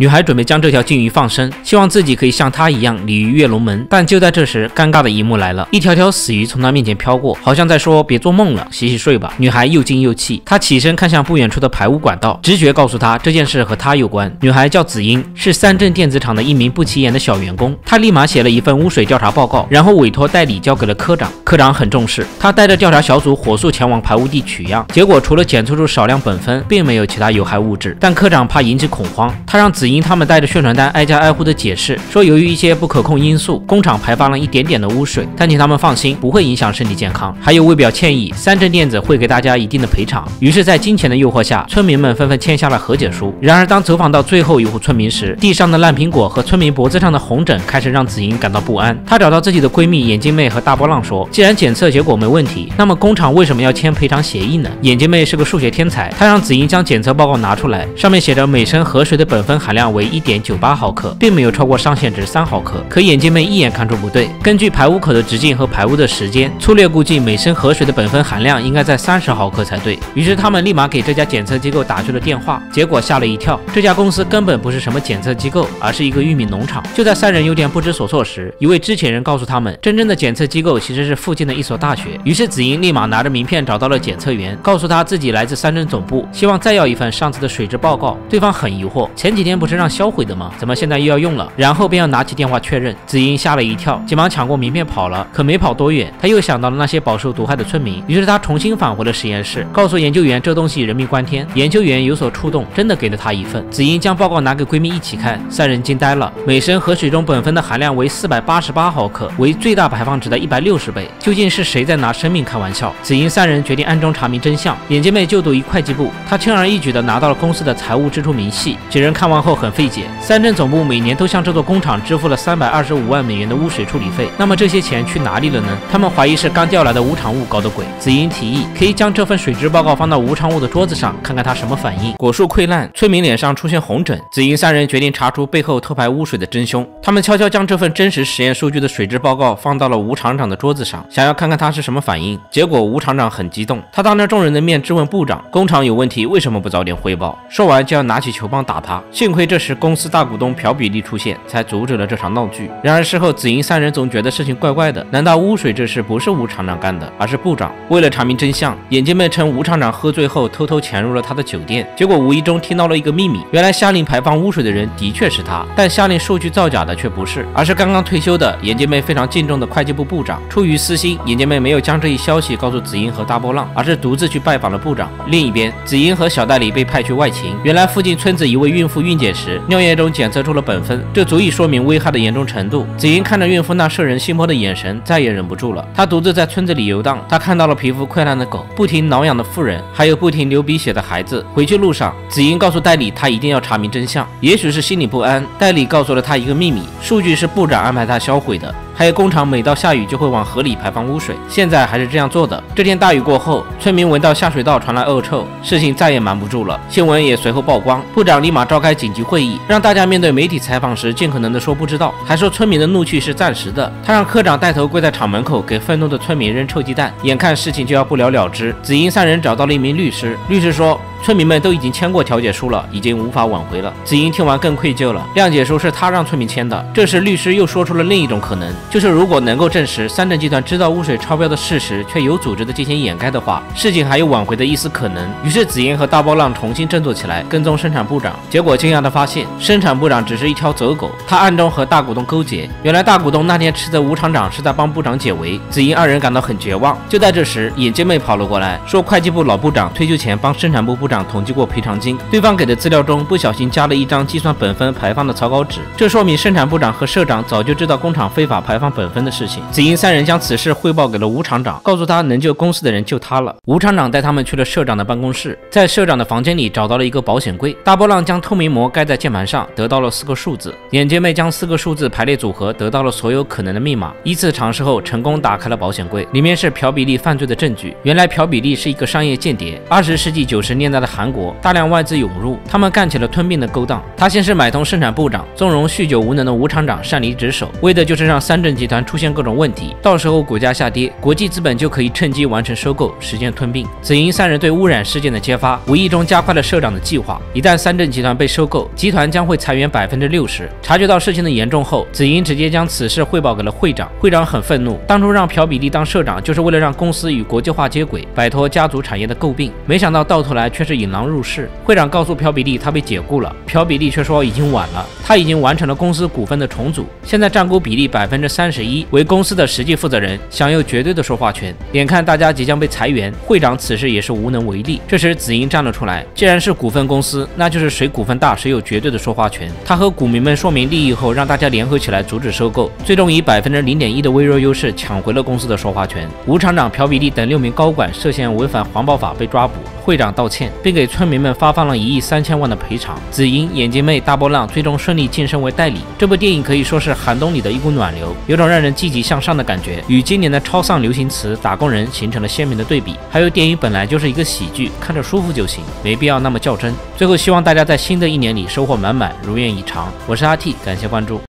女孩准备将这条金鱼放生，希望自己可以像她一样鲤鱼跃龙门。但就在这时，尴尬的一幕来了，一条条死鱼从她面前飘过，好像在说：“别做梦了，洗洗睡吧。”女孩又惊又气，她起身看向不远处的排污管道，直觉告诉她这件事和她有关。女孩叫紫英，是三镇电子厂的一名不起眼的小员工。她立马写了一份污水调查报告，然后委托代理交给了科长。科长很重视，他带着调查小组火速前往排污地取样，结果除了检测出少量苯酚，并没有其他有害物质。但科长怕引起恐慌，他让紫英他们带着宣传单挨家挨户的解释，说由于一些不可控因素，工厂排放了一点点的污水，但请他们放心，不会影响身体健康。还有为表歉意，三镇电子会给大家一定的赔偿。于是，在金钱的诱惑下，村民们纷纷签下了和解书。然而，当走访到最后一户村民时，地上的烂苹果和村民脖子上的红疹开始让子英感到不安。她找到自己的闺蜜眼镜妹和大波浪说：“既然检测结果没问题，那么工厂为什么要签赔偿协议呢？”眼镜妹是个数学天才，她让子英将检测报告拿出来，上面写着每升河水的苯酚含量量为一点九八毫克，并没有超过上限值三毫克。可眼镜妹一眼看出不对，根据排污口的直径和排污的时间，粗略估计每升河水的苯酚含量应该在三十毫克才对。于是他们立马给这家检测机构打去了电话，结果吓了一跳，这家公司根本不是什么检测机构，而是一个玉米农场。就在三人有点不知所措时，一位知情人告诉他们，真正的检测机构其实是附近的一所大学。于是子英立马拿着名片找到了检测员，告诉他自己来自三镇总部，希望再要一份上次的水质报告。对方很疑惑，前几天不是让销毁的吗？怎么现在又要用了？然后便要拿起电话确认。子英吓了一跳，急忙抢过名片跑了。可没跑多远，他又想到了那些饱受毒害的村民，于是他重新返回了实验室，告诉研究员这东西人命关天。研究员有所触动，真的给了他一份。子英将报告拿给闺蜜一起看，三人惊呆了。每升河水中苯酚的含量为四百八十八毫克，为最大排放值的一百六十倍。究竟是谁在拿生命开玩笑？子英三人决定暗中查明真相。眼镜妹就读于会计部，她轻而易举地拿到了公司的财务支出明细。几人看完后很费解，三镇总部每年都向这座工厂支付了三百二十五万美元的污水处理费，那么这些钱去哪里了呢？他们怀疑是刚调来的无常物搞的鬼。子英提议可以将这份水质报告放到无常物的桌子上，看看他什么反应。果树溃烂，村民脸上出现红疹。子英三人决定查出背后偷排污水的真凶。他们悄悄将这份真实实验数据的水质报告放到了吴厂长的桌子上，想要看看他是什么反应。结果吴厂长很激动，他当着众人的面质问部长：“工厂有问题，为什么不早点汇报？”说完就要拿起球棒打他。幸亏这时公司大股东朴比利出现，才阻止了这场闹剧。然而事后紫英三人总觉得事情怪怪的，难道污水这事不是吴厂长干的，而是部长？为了查明真相，眼镜妹趁吴厂长喝醉后偷偷潜入了他的酒店，结果无意中听到了一个秘密：原来下令排放污水的人的确是他，但下令数据造假的却不是，而是刚刚退休的眼镜妹非常敬重的会计部部长。出于私心，眼镜妹没有将这一消息告诉紫英和大波浪，而是独自去拜访了部长。另一边，紫英和小代理被派去外勤，原来附近村子一位孕妇孕检时，尿液中检测出了苯酚，这足以说明危害的严重程度。子英看着孕妇那摄人心魄的眼神，再也忍不住了。她独自在村子里游荡，她看到了皮肤溃烂的狗，不停挠痒的妇人，还有不停流鼻血的孩子。回去路上，子英告诉代理，她一定要查明真相。也许是心里不安，代理告诉了她一个秘密：数据是部长安排她销毁的。还有工厂每到下雨就会往河里排放污水，现在还是这样做的。这天大雨过后，村民闻到下水道传来恶臭，事情再也瞒不住了，新闻也随后曝光。部长立马召开紧急会议，让大家面对媒体采访时尽可能的说不知道，还说村民的怒气是暂时的。他让科长带头跪在厂门口给愤怒的村民扔臭鸡蛋，眼看事情就要不了了之，子英三人找到了一名律师，律师说。村民们都已经签过调解书了，已经无法挽回了。子英听完更愧疚了，谅解书是他让村民签的。这时律师又说出了另一种可能，就是如果能够证实三镇集团知道污水超标的事实，却有组织的进行掩盖的话，事情还有挽回的一丝可能。于是子英和大波浪重新振作起来，跟踪生产部长。结果惊讶的发现，生产部长只是一条走狗，他暗中和大股东勾结。原来大股东那天斥责吴厂长是在帮部长解围。子英二人感到很绝望。就在这时，眼镜妹跑了过来，说会计部老部长退休前帮生产部部长统计过赔偿金，对方给的资料中不小心加了一张计算苯酚排放的草稿纸，这说明生产部长和社长早就知道工厂非法排放苯酚的事情。子英三人将此事汇报给了吴厂长，告诉他能救公司的人就他了。吴厂长带他们去了社长的办公室，在社长的房间里找到了一个保险柜。大波浪将透明膜盖在键盘上，得到了四个数字。眼镜妹将四个数字排列组合，得到了所有可能的密码。一次尝试后，成功打开了保险柜，里面是朴比利犯罪的证据。原来朴比利是一个商业间谍，二十世纪九十年代。在的韩国，大量外资涌入，他们干起了吞并的勾当。他先是买通生产部长，纵容酗酒无能的吴厂长擅离职守，为的就是让三正集团出现各种问题，到时候股价下跌，国际资本就可以趁机完成收购，实现吞并。紫银三人对污染事件的揭发，无意中加快了社长的计划。一旦三正集团被收购，集团将会裁员百分之六十。察觉到事情的严重后，紫银直接将此事汇报给了会长，会长很愤怒，当初让朴比利当社长，就是为了让公司与国际化接轨，摆脱家族产业的诟病。没想到到头来却是引狼入室。会长告诉朴比利，他被解雇了。朴比利却说已经晚了，他已经完成了公司股份的重组，现在占股比例百分之三十一，为公司的实际负责人，享有绝对的说话权。眼看大家即将被裁员，会长此时也是无能为力。这时紫英站了出来，既然是股份公司，那就是谁股份大，谁有绝对的说话权。他和股民们说明利益后，让大家联合起来阻止收购，最终以百分之零点一的微弱优势抢回了公司的说话权。吴厂长朴比利等六名高管涉嫌违反环保法被抓捕。会长道歉，并给村民们发放了一亿三千万的赔偿。紫英、眼镜妹、大波浪最终顺利晋升为代理。这部电影可以说是寒冬里的一股暖流，有种让人积极向上的感觉，与今年的超丧流行词“打工人”形成了鲜明的对比。还有电影本来就是一个喜剧，看着舒服就行，没必要那么较真。最后，希望大家在新的一年里收获满满，如愿以偿。我是阿 T，感谢关注。